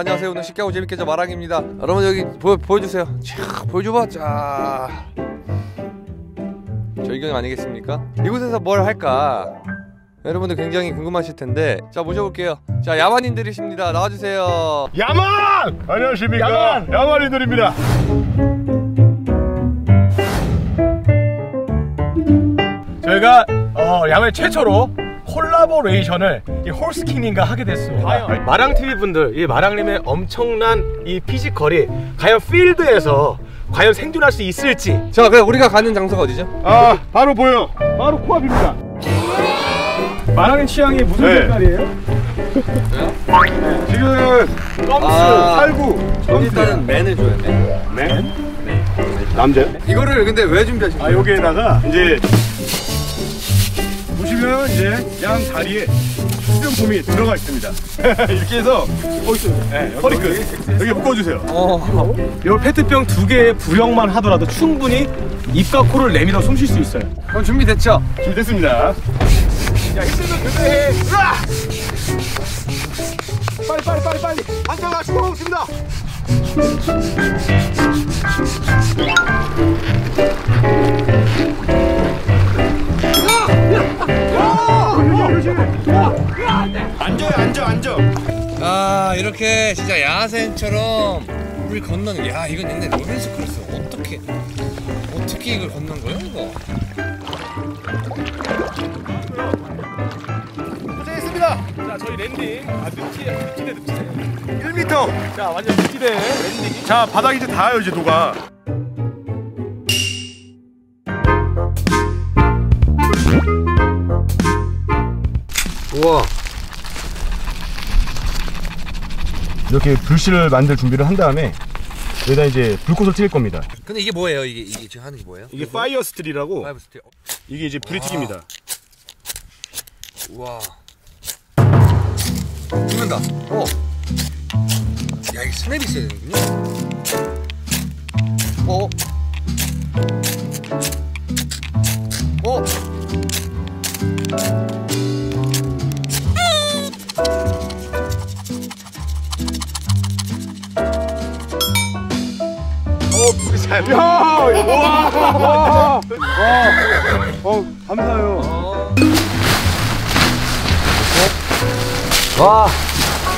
안녕하세요. 오늘 쉽게 하고 재밌게 저 마랑입니다. 여러분 여기 보여, 보여주세요. 자 보여줘봐. 자. 저희경 아니겠습니까? 이곳에서 뭘 할까? 여러분들 굉장히 궁금하실 텐데. 자 모셔볼게요. 자 야만인들이십니다. 나와주세요. 야만! 안녕하십니까? 야만! 야만이들입니다. 저희가 어, 야외 최초로 콜라보레이션을 이 홀스킹님과 하게 됐습니다. 과연? 마랑 TV 분들, 이 마랑님의 엄청난 이 피지컬이 과연 필드에서 과연 생존할 수 있을지 자 그럼 우리가 가는 장소가 어디죠? 아 바로 보여 바로 코앞입니다 마랑의 취향이 무슨 네. 색깔이에요? 지금 껌스 아. 살구 일단은 맨을 줘야 돼 맨? 남자? 이거를 근데 왜 준비하신 아 거예요? 여기에다가 이제 보시면 이제 양 다리에 수정품이 들어가 있습니다 이렇게 해서 네, 허리 끝 여기 묶어주세요 어. 이 페트병 두 개의 부력만 하더라도 충분히 입과 코를 내밀어 숨 쉴 수 있어요. 그럼 준비됐죠? 준비됐습니다 야 힘들면 그대해. 으아! 빨리 빨리 빨리 빨리. 한자가 죽어오겠습니다 앉아 아 이렇게 진짜 야생처럼 물 건너는 야 이건 옛날 로빈슨 크루소 어떻게 어떻게 이걸 건넌 거예요 이거? 고생했습니다 자 저희 landing. 아 늪지대 늪지대 늪지대. 1m 자 완전 늪지대 landing. 자 바닥 이제 닿아요 이제 녹아 우와 이렇게 불씨를 만들 준비를 한 다음에 여기다 이제 불꽃을 튀길 겁니다 근데 이게 뭐예요 이게 이게 지금 하는 게 뭐예요? 이게 fire steel이라고 fire steel 어, 이게 이제 불이 튀깁니다 우와 죽는다 어. 야 이게 스냅이 있어야 되는군요 어? 어?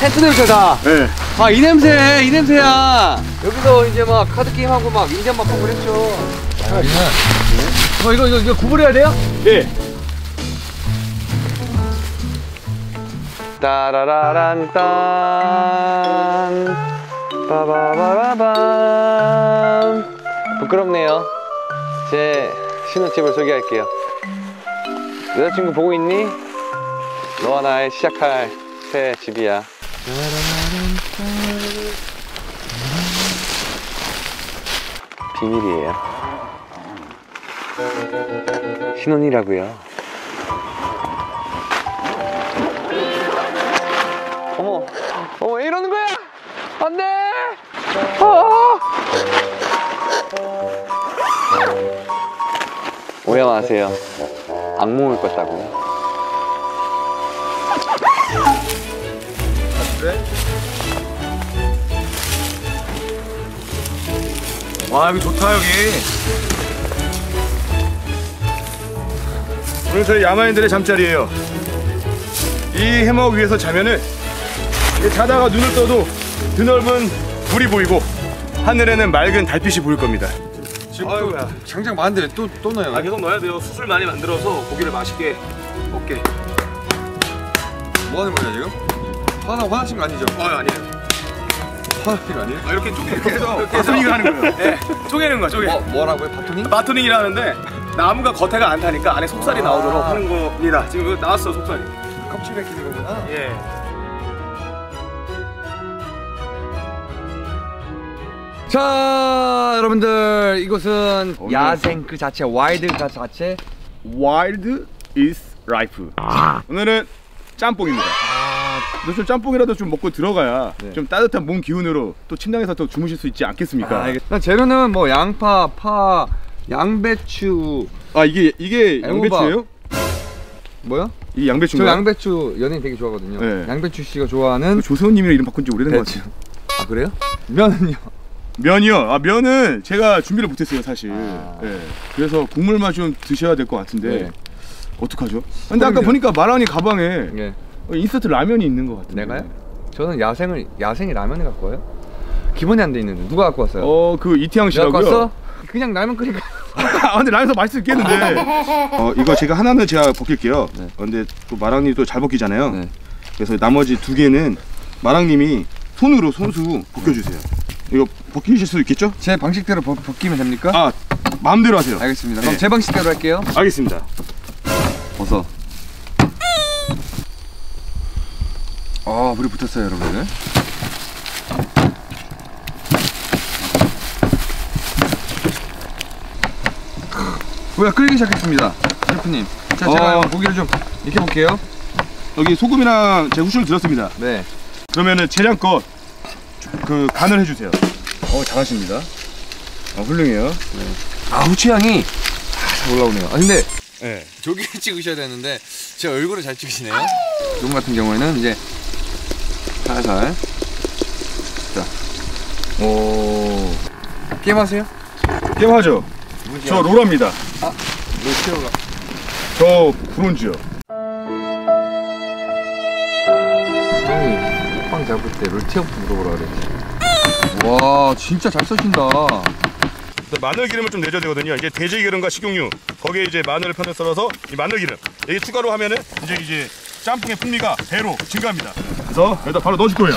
텐트 냄새다 네. 아 이 냄새 이 냄새야 여기서 이제 막 카드 게임 하고 막 인디안 맛보고 그랬죠 어 이거 이거 이거 구분해야 돼요? 예. 따라라란 딴 빠바바라밤 부끄럽네요 제 신혼집을 소개할게요 여자친구 보고 있니? 너와 나의 시작할 새 집이야 비밀이에요 신혼이라고요 어머, 어머, 왜 이러는 거야? 안 돼! 어! 오해 마세요. 악몽을 꿨다고요. 와 여기 좋다 여기. 오늘 저희 야만인들의 잠자리예요. 이 해먹 위에서 자면은 이게 자다가 눈을 떠도 드넓은 물이 보이고 하늘에는 맑은 달빛이 보일 겁니다. 지금 아이고야. 장작 많은데 또, 또 넣어요. 아 계속 넣어야 돼요. 수술 많이 만들어서 고기를 맛있게 먹게. 뭐 하는 거냐, 지금? 화나, 화나신 거 아니죠? 어 아니에요. 화나신 거 아니에요? 아, 이렇게 쪼개 이렇게 해서 이렇게 해서 바순이가 하는 거예요. 네, 쪼개는 거야 쪼개. 뭐, 뭐라고요? 바토닝? 바토닝이라는데 나무가 겉에가 안 타니까 안에 속살이 아. 나오도록 하는 겁니다. 지금 이거 나왔어 속살이. 껍질 벗기는 거구나. 예. 자, 여러분들, 이곳은 오늘- 야생 그 자체, wild 그 자체. Wild is life. 오늘은 짬뽕입니다. 요즘 짬뽕이라도 좀 먹고 들어가야 네. 좀 따뜻한 몸 기운으로 또 침낭에서 또 주무실 수 있지 않겠습니까? 아, 일단 재료는 뭐 양파, 파, 양배추, 아, 이게 이게 애호박. 양배추예요? 뭐야? 이게 저 양배추인가요? 양배추 연예인 되게 좋아하거든요. 네. 양배추 씨가 좋아하는 조세호님이랑 이름 바꾼 지 오래된 네, 것 같아요. 그래요? 면은요? 면이요. 아 면은 제가 준비를 못했어요 사실. 아. 예. 그래서 국물만 좀 드셔야 될 것 같은데 네. 어떡하죠? 근데 아까. 보니까 마라니 가방에 예. 어, 인스턴트 라면이 있는 것 같은데. 내가요? 저는 야생을 야생이 라면을 갖고 와요? 기본이 안 돼 있는데 누가 갖고 왔어요? 어그 이태양 내가 갖고 씨라고요. 왔어? 그냥 라면 끓이고 아 근데 라면서 맛있을 있겠는데. 어 이거 제가 하나는 제가 벗길게요. 네. 어, 근데 또 마랑님이 또 잘 벗기잖아요. 네. 그래서 나머지 두 개는 마랑님이 손으로 손수 벗겨주세요. 이거 벗기실 수 있겠죠? 제 방식대로 벗, 벗기면 됩니까? 아 마음대로 하세요. 알겠습니다. 네. 그럼 제 방식대로 할게요. 알겠습니다. 벗어. 아 물이 붙었어요 여러분들. 뭐야 끓기 시작했습니다. 셰프님. 자 제가 어. 고기를 좀 익혀 볼게요. 여기 소금이랑 제 후추를 들었습니다. 네. 그러면은 재량껏 그 간을 해주세요. 어 잘하십니다. 어 훌륭해요. 아 후추 향이 아, 잘 올라오네요. 아 근데 네. 저기 찍으셔야 되는데 제 얼굴을 잘 찍으시네요. 요금 같은 경우에는 이제 살살 자, 오 게임하세요? 게임하죠. 저 로라입니다. 로티어가 저 브론즈요. 형이 빵 잡을 때 롤티어부터 물어보라 그랬지. 와 진짜 잘 써신다. 마늘 기름을 좀 내줘야 되거든요. 이제 돼지 기름과 식용유 거기에 이제 마늘을 편을 썰어서 이 마늘 기름 여기 추가로 하면은 이제 이제 짬뽕의 풍미가 배로 증가합니다. 그래서 여기다 바로 넣어줄 거예요.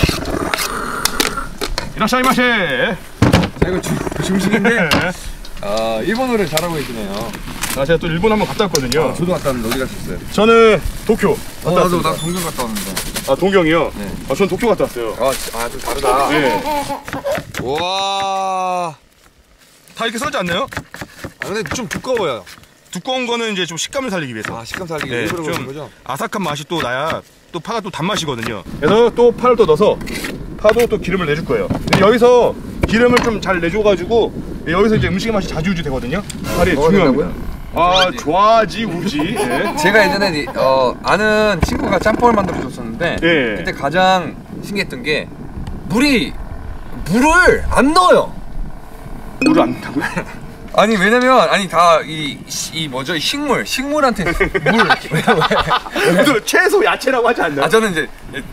이라샤이마세. 자 이거 주, 중식인데 아 일본어를 잘하고 계시네요. 아 제가 또 일본 한번 갔다 왔거든요. 저도 갔다 왔는데 어디 가셨어요? 저는 도쿄 어, 갔다 나도 왔습니다. 나 동경 갔다 왔는데. 아 동경이요. 네. 아 저는 도쿄 갔다 왔어요. 아좀 다르다. 네. 와. 다 이렇게 썰지 않나요? 아, 근데 좀 두꺼워요. 두꺼운 거는 이제 좀 식감을 살리기 위해서. 아 식감 살리기 네, 일부러 그런 좀 거죠? 아삭한 맛이 또 나야 또 파가 또 단맛이거든요. 그래서 또 파를 또 넣어서 파도 또 기름을 내줄 거예요. 여기서 기름을 좀 잘 내줘가지고 여기서 이제 음식의 맛이 자주 유지되거든요. 팔이 먹어야 중요합니다. 아 좋아지 우지. 네. 제가 예전에 이- 어, 아는 친구가 짬뽕을 만들어 줬었는데 예. 그때 가장 신기했던 게 물이 물을 안 넣어요. 물을 안 타고요? 아니 왜냐면 아니 다이이 뭐죠 이 식물 식물한테 물 왜, 채소 야채라고 하지 않나요? 아 저는 이제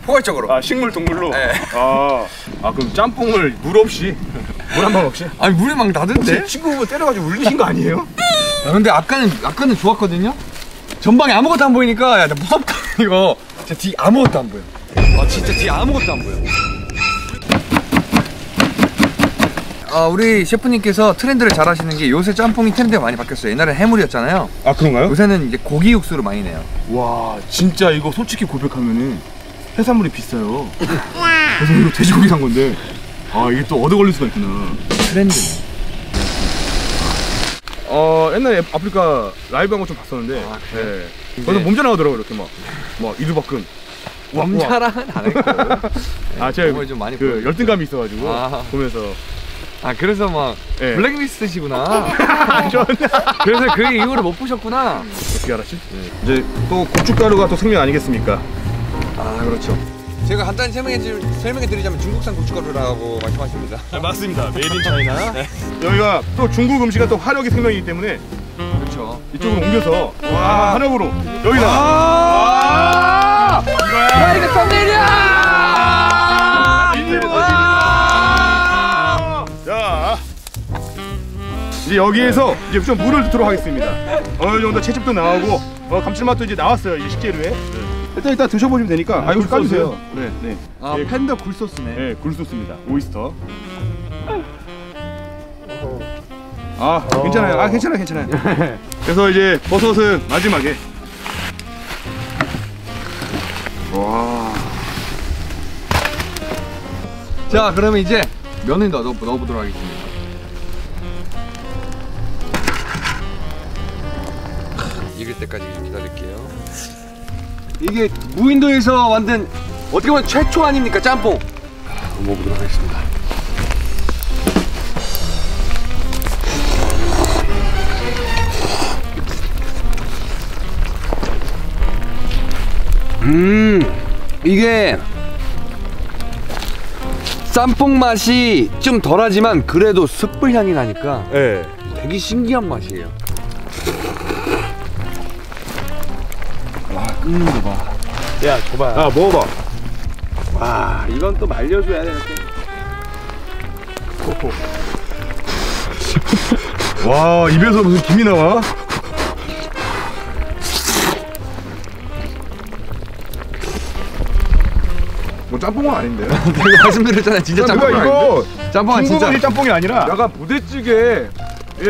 포괄적으로 아 식물 동물로. 네. 아, 아 그럼 짬뽕을 물 없이 물 한 방 없이? 아니 물이 막 나던데 친구 때려가지고 울리신 거 아니에요? 야, 근데 아까는 아까는 좋았거든요 전방에 아무것도 안 보이니까 야 나 무섭다 이거 진짜 뒤 아무것도 안 보여 아 진짜 뒤 아무것도 안 보여 아 우리 셰프님께서 트렌드를 잘 하시는 게 요새 짬뽕이 트렌드가 많이 바뀌었어요 옛날엔 해물이었잖아요 아 그런가요? 요새는 이제 고기 육수를 많이 내요 와 진짜 이거 솔직히 고백하면은 해산물이 비싸요. 그래서 이거 돼지고기 산 건데 아 이게 또 얻어 걸릴 수가 있구나. 트렌드네 어 옛날에 아프리카 라이브 한 거 좀 봤었는데 아, 그래요? 네. 거기서 몸자 나오더라고 이렇게 막막 이두박근. 몸자랑은 안 했고 아 제가 좀 많이 그. 열등감이 있어가지고 아. 보면서 아 그래서 막 예. 블랙리스트시구나 그래서 그 이후로 못 보셨구나 어떻게 알았지? 이제 또 고춧가루가 또 승리 아니겠습니까? 아 그렇죠. 제가 간단히 설명해, 줄- 설명해 드리자면 중국산 고춧가루라고 말씀하십니다. 네, 맞습니다. made in China. 여기가 또 중국 음식은 또 화력이 생명이기 때문에 그렇죠. 이쪽으로 옮겨서 와 화력으로 여기다. 아! 야 이거 썸네일이야! 이제 여기에서 이제 좀 물을 넣도록 하겠습니다. 어느 정도 채집도 나오고 어, 감칠맛도 이제 나왔어요 이 식재료에. 일단 일단 드셔보시면 되니까. 아 이거 좀 까주세요. 네, 네. 아 예, 팬더 굴소스네. 네, 굴소스입니다. 오이스터. 아, 괜찮아요. 아, 괜찮아요, 괜찮아요. 그래서 이제 버섯은 마지막에. 와. 자 그러면 이제 면을 넣어 넣어보도록 하겠습니다. 이게 무인도에서 만든 어떻게 보면 최초 아닙니까 짬뽕? 먹어보도록 하겠습니다. 음 이게 짬뽕 맛이 좀 덜하지만 그래도 숯불 향이 나니까 예. 되게 신기한 맛이에요. 거 봐. 야 줘봐. 아 먹어봐. 와 이건 또 말려줘야 돼 이렇게. 와 입에서 무슨 김이 나와? 뭐 짬뽕은 아닌데. 내가 말씀드렸잖아요. 진짜 짬뽕 누가 아닌데? 이거 짬뽕은 진짜. 짬뽕이 아니라 약간 부대찌개에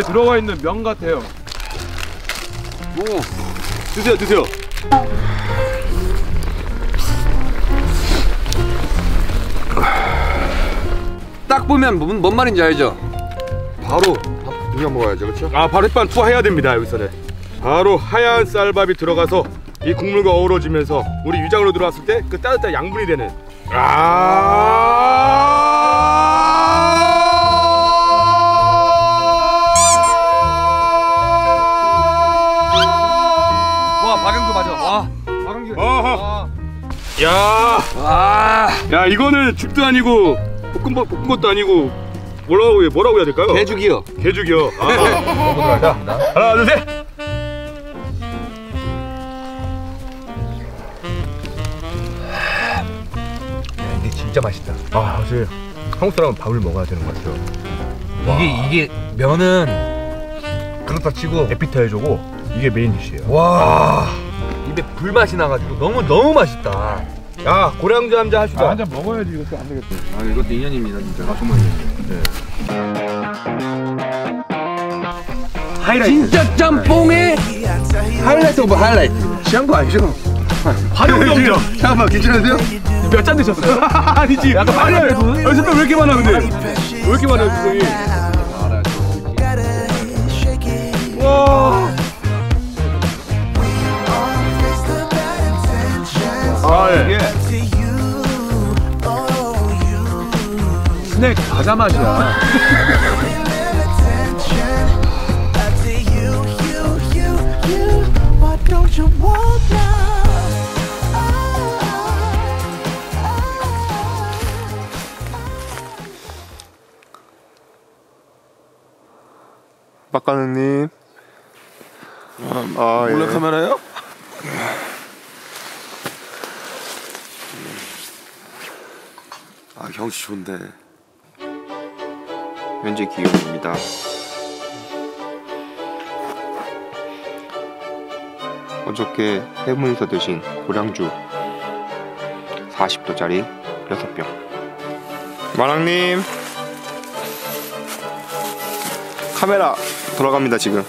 들어가 있는 면 같아요. 오. 드세요 드세요. 딱 보면 뭔, 뭔 말인지 알죠? 바로 밥 비벼 먹어야죠, 그렇죠? 아 바로 햇반 투하해야 됩니다 여기서는. 바로 하얀 쌀밥이 들어가서 이 국물과 어우러지면서 우리 위장으로 들어왔을 때 그 따뜻한 양분이 되는. 와 박영규 맞아. 와 박영규. 아하. 야, 와 야 이거는 죽도 아니고 볶은 거 볶은 것도 아니고 뭐라고 해 뭐라고 해야 될까요? 개죽이요. 개죽이요. 아. 먹어보도록. 하나 둘 셋. 이게 진짜 맛있다. 아 사실 한국 사람은 밥을 먹어야 되는 것 같아요. 이게 이게 면은 그렇다 치고 에피타이저고 이게 메인 디시예요. 와 입에 불맛이 나가지고 너무 너무 맛있다. 야 고량주 한 잔 하시다. 한잔 먹어야지 이것도 안 되겠다. 아 이것도 인연입니다 진짜. 하이라이트. 진짜 짬뽕의 highlight of highlight. 취한 거 아니죠? 화룡점정. 잠깐만 괜찮으세요? 몇 잔 드셨어요? 아니지. 약간 아니야. 여기서 왜 이렇게 많아 근데? 왜 이렇게 많아요 구성이? 와. 예. 스낵 과자 맛이야. 박가능님. 아, 몰래 카메라요? 아, 경치 좋은데. 현재 기온입니다. 어저께 해문에서 드신 고량주 40도짜리 6병. 마랑님. 카메라 돌아갑니다 지금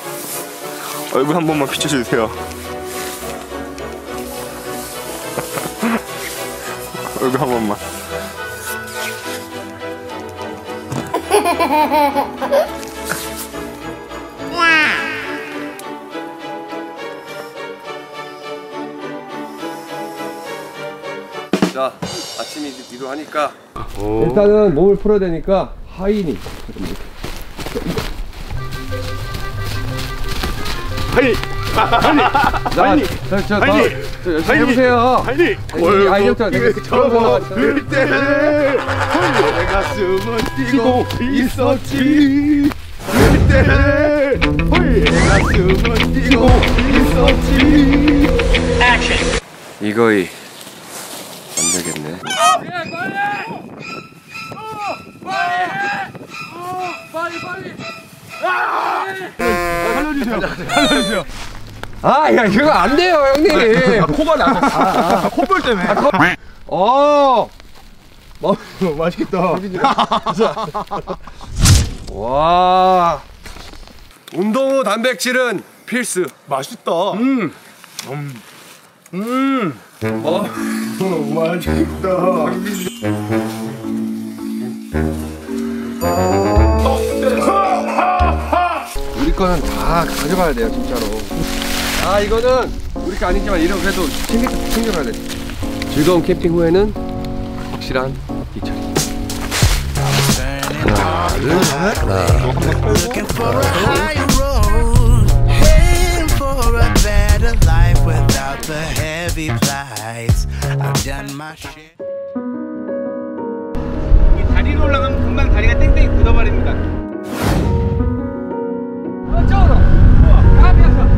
얼굴 한 번만 비춰주세요 얼굴 한 번만 자 아침이 이도 하니까 일단은 몸을 풀어야 되니까 하이니. 하이. 하이니. 저, 저, 더, 하이니. 저 열심히. 해보세요. 아니, 아니부터 저거 그때 내가 숨을 뛰고 있었지. 그때 내가 숨을 뛰고 있었지. 이거이 안 되겠네 살려주세요. 살려주세요. 아, 야, 이거 안 돼요, 형님. 코가 나서 콧볼 때문에. 어. 맛있겠다. 와. 운동 후 단백질은 필수. 맛있다. 음. 음. 어. 맛있다. 우리 거는 다 가져가야 돼요, 진짜로. 아 이거는 우리가 아니지만 이런 그래도 챙겨, 챙겨가야 돼 즐거운 캠핑 후에는 확실한 이철이 하나 둘 하나 다리로 올라가면 금방 다리가 땡땡이 굳어버립니다. 어, 저으로. 어, 아, 미안해.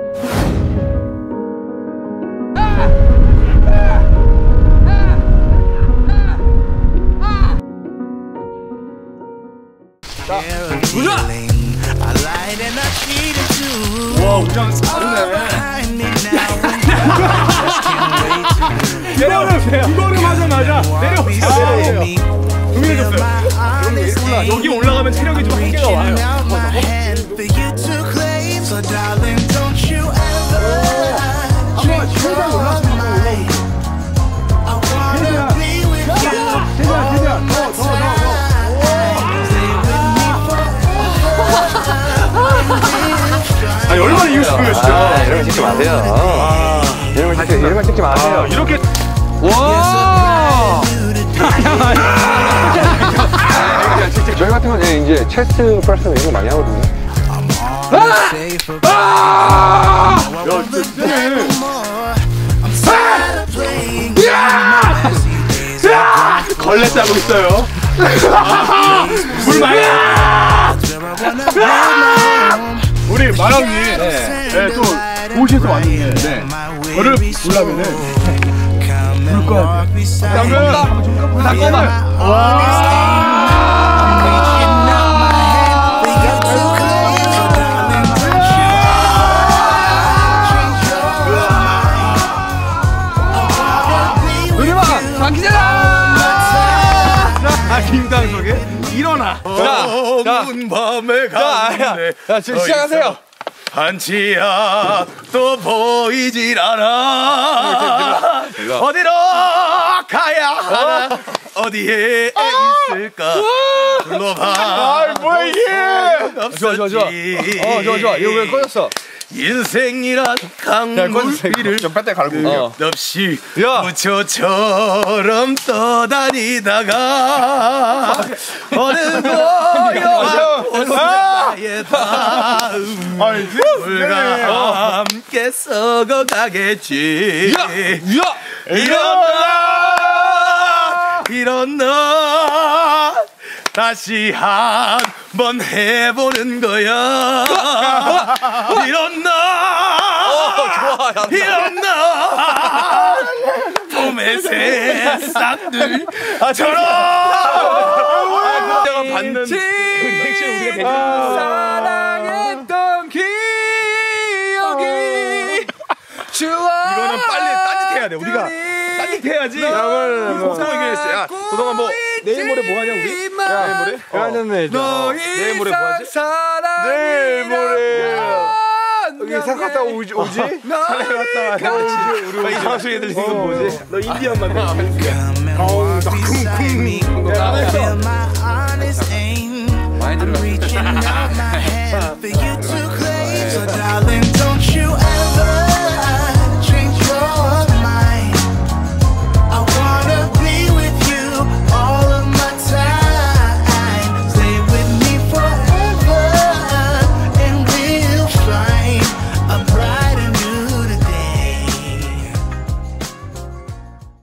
찍지 마세요. 이런 거 찍지, 이런 거 찍지 마세요. 이렇게 와! 저희 같은 건 예, 이제 체스트 프레스 이런 거 많이 하거든요. 아! Playing games. These days I 걸레 짜고 있어요. 물 많이. home. 우리 마랑님 네, 또 저를 보려면은 you change your mind? I wanna be with you 아 김당석의 일어나. 자, 밤에 자, 자, 지금 시작하세요. 한치야 또 보이질 않아. 어디로 가야? 하나? 어디에 있을까? 불러봐. 아 뭐야 이게? 좋아, 좋아, 좋아. 어, 좋아, 좋아. 이거 왜 꺼졌어? 인생이란 강물비를 좀 빨대 갈고. 어. 없이 야. 무초처럼 떠다니다가 어느 고요한 나의 다음 물과 함께 썩어가겠지. 야! 이런 나 이런 나 다시 한 번 해보는 거야. 이런 나 이런 나 봄의 새싹들 저런 내가 받는 택시를 우리가 대신. 사랑했 이거는 빨리 딴짓해야 돼. 우리가 딴짓해야지. 도성아 뭐, 뭐 내일 모레 뭐 하냐 우리? 야, 내일 모레? 어. 야, 내일 모레 뭐 하지? 내일 모레. 여기 산 갔다 오지? 오지? 산에 아, 오지? 우리 가수 애들 지금 어. 뭐지? 너 인디언만 아, 그 아, 어우 나 쿵쿵 안 많이 들어갔다